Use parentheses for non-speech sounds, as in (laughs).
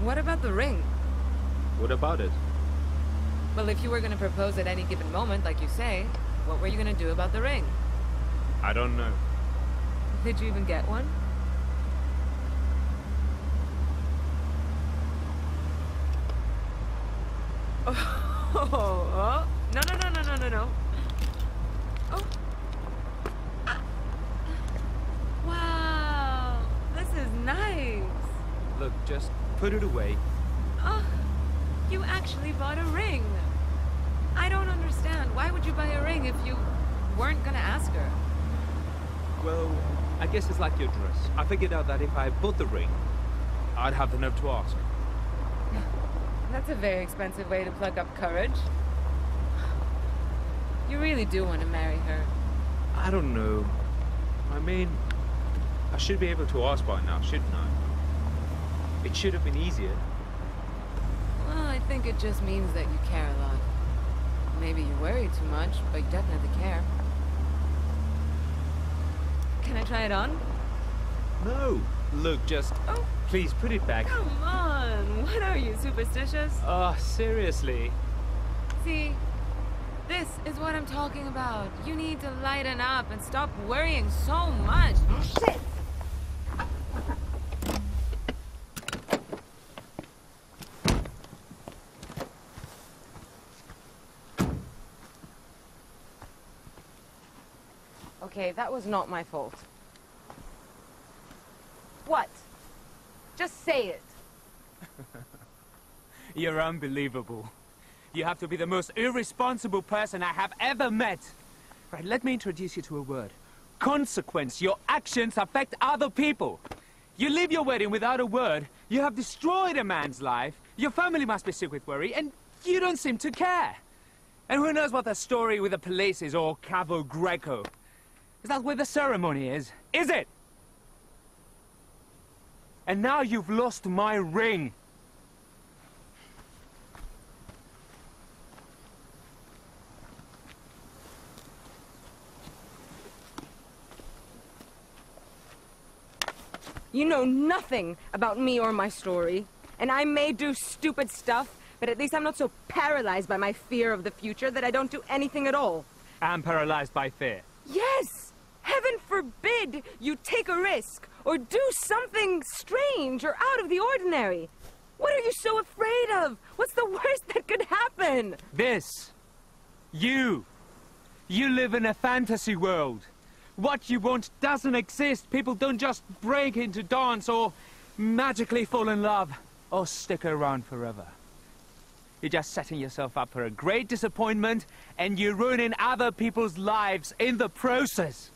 What about the ring? What about it? Well, if you were gonna propose at any given moment, like you say, what were you gonna do about the ring? I don't know. Did you even get one? (laughs) Oh, oh, no, no, no, no, no, no, no. Oh. Wow, this is nice. Look, just put it away. Oh, you actually bought a ring. I don't understand. Why would you buy a ring if you weren't gonna ask her? Well, I guess it's like your dress. I figured out that if I bought the ring, I'd have the nerve to ask. her. (sighs) That's a very expensive way to plug up courage. (sighs) You really do want to marry her. I don't know. I mean, I should be able to ask by now, shouldn't I? It should have been easier. Well, I think it just means that you care a lot. Maybe you worry too much, but you definitely care. Can I try it on? No. Look, just... Oh. Please, put it back. Come on! (laughs) What are you, superstitious? Oh, seriously? See, this is what I'm talking about. You need to lighten up and stop worrying so much. Okay, that was not my fault. What? Just say it. (laughs) You're unbelievable. You have to be the most irresponsible person I have ever met. Right, let me introduce you to a word. Consequence. Your actions affect other people. You leave your wedding without a word, you have destroyed a man's life, your family must be sick with worry, and you don't seem to care. And who knows what the story with the police is, or Cavo Greco? Is that where the ceremony is? Is it? And now you've lost my ring. You know nothing about me or my story. And I may do stupid stuff, but at least I'm not so paralyzed by my fear of the future that I don't do anything at all. I'm paralyzed by fear. Yes! Forbid you take a risk or do something strange or out of the ordinary. What are you so afraid of? What's the (laughs) worst that could happen? This. You. You live in a fantasy world. What you want doesn't exist. People don't just break into dance or magically fall in love or stick around forever. You're just setting yourself up for a great disappointment and you're ruining other people's lives in the process.